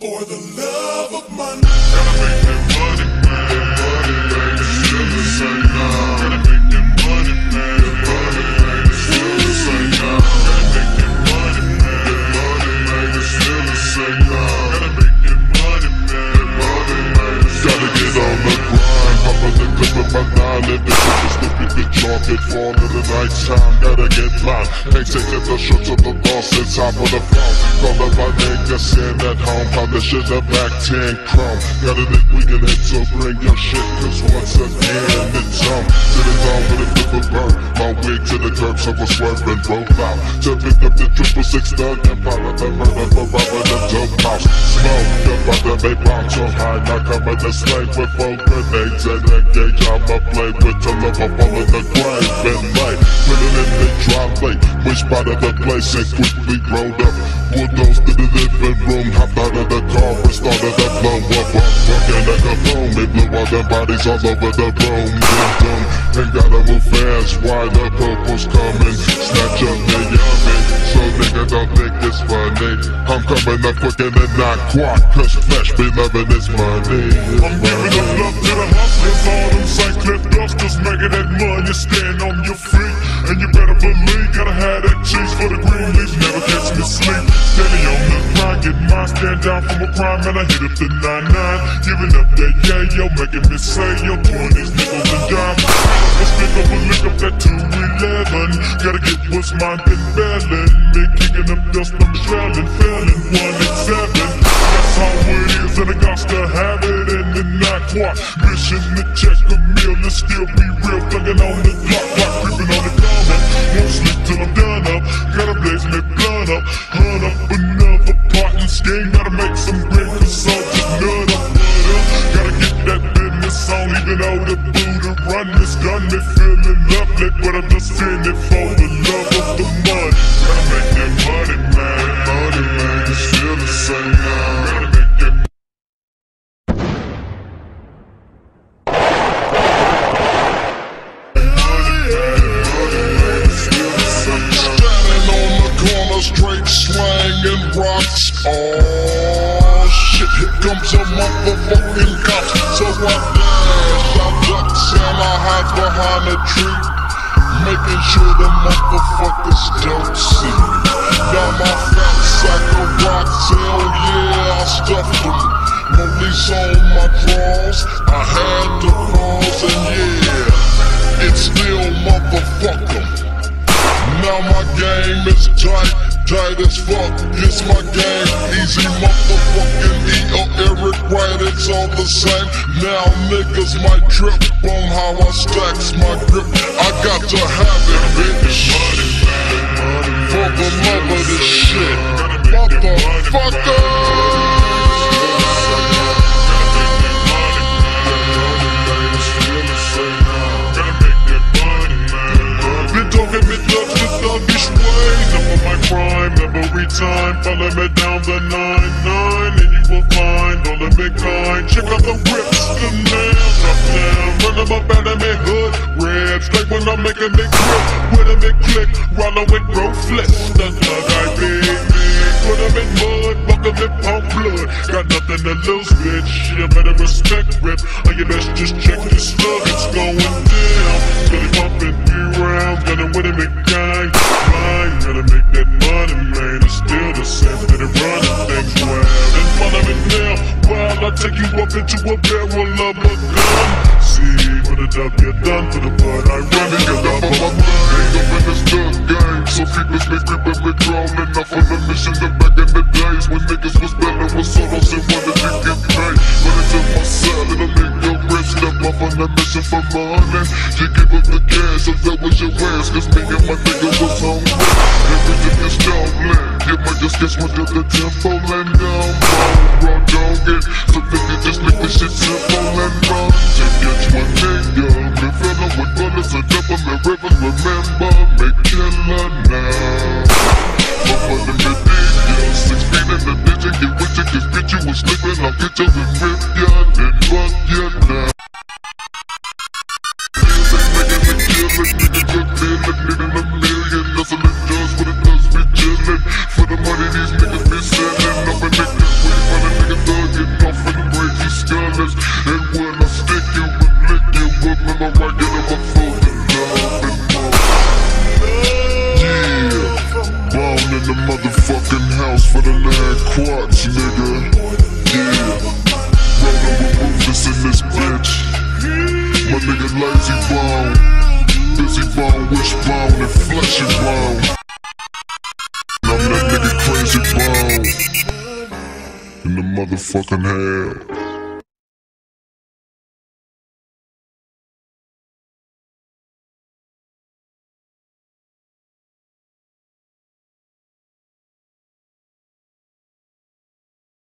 For the love of money. Super stupid the chocolate fall in the night time. Gotta get blind. Ain't taking the shot to the boss. It's top of the phone. Call up my nigga sitting at home. Polish in the back 10 chrome. Got it we can hit, so bring your shit. Cause once again, it's on. The dawn with a flip of burn. My wig to the curb, so I swerve and out. To pick up the triple six thug and follow the murder for robbing the dope house. Smoke about the bay bomb so high. Now coming to slave with four grenades and a gauge. I'ma play with till I'm up all in the grave. Late, put it in the dry late. We spotted the place and quickly rolled up. Bulldozed to the living room, hopped out of the car and started to blow up. up fucking like a boom, it blew all the bodies all over the room. And gotta move fast while the purple's coming. Snatch up the yummy, so nigga don't think it's funny. I'm coming up quick and not quack, cause flesh be loving this money. I'm giving up love to the hustlers, all them. Cliff dusters, making that money, stand on your feet. And you better believe, gotta have that cheese for the green never catch me sleep. Steady on the grind, get mine, stand down from a crime, and I hit up the 9-9. Giving up that yeah, yo, making me say, yo, pouring these nickels. Let's pick up a lick up that 211. Gotta get what's mine, been bailing. Quad. Mission to check a meal and still be real, thugging on the clock, clock creeping on the come. Won't sleep till I'm done up. Gotta blaze me blunt up, hunt up another pot and scheme. Gotta make some green, cause I'm just nut up, up. Gotta get that business on, even though the Buddha run this gun me feeling lovely, but I'm just in it for motherfuckers don't see. Now my fat sack of rocks, hell yeah, I stuffed them. Police on my drawers, I had to pause and yeah, it's still motherfucker. Now my game is tight, tight as fuck. It's my game, Eazy motherfucking E or Eric Wright, it's all the same. Now niggas might trip on how I stacks my grip. I got to have it, bitch. For the love of this shit, motherfucker. Every time Follow me down the 9-9 And you will find all of me kind. Check out the rips, the nails. Drop down, run them up out of me hood. Red straight when I'm making it grip. With a big click, rolling with bro flex bitch You better respect rip Or you best just check this slug It's going down. Steady pumping three rounds Gonna win him again Fine, gonna make that money, man. It's still the same. Steady running things wild And follow me now While I take you up into a barrel of a gun. See, for the dub, you're done For the blood, I run it Get up. on my mind off on the mission for money You give up the gas, so that was your ass. Cause me and my nigga was hungry Everything is stolen Yeah, my just guess to the tempo and down And when I stick with I'm fucking Yeah, bound in the motherfucking house for the nine quarts, nigga. Yeah, rollin' with movements in this bitch. My nigga Layzie Bone, Bizzy Bone, wishbone, and flesh and. I'm that nigga Krayzie Bone in the motherfucking hell.